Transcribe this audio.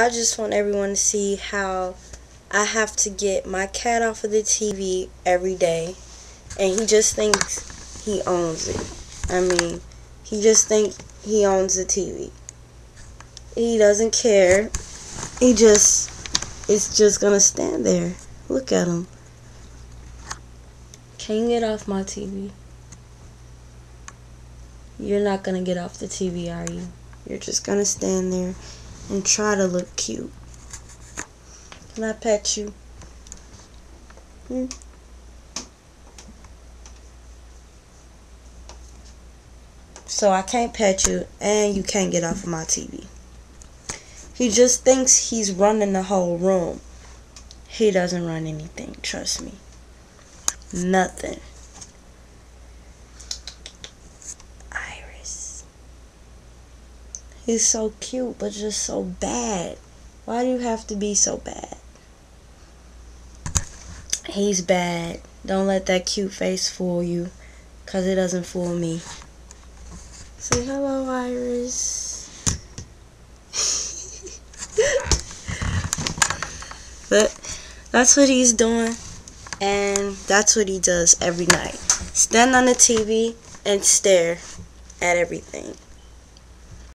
I just want everyone to see how I have to get my cat off of the TV every day. And he just thinks he owns it. I mean, he just thinks he owns the TV. He doesn't care. He just, it's just going to stand there. Look at him. Can you get off my TV? You're not going to get off the TV, are you? You're just going to stand there and try to look cute. Can I pet you? Hmm? So I can't pet you and you can't get off of my TV. He just thinks he's running the whole room. He doesn't run anything, trust me. Nothing. He's so cute, but just so bad. Why do you have to be so bad? He's bad. Don't let that cute face fool you. Because it doesn't fool me. Say hello, Iris. but that's what he's doing. And that's what he does every night. Stand on the TV and stare at everything.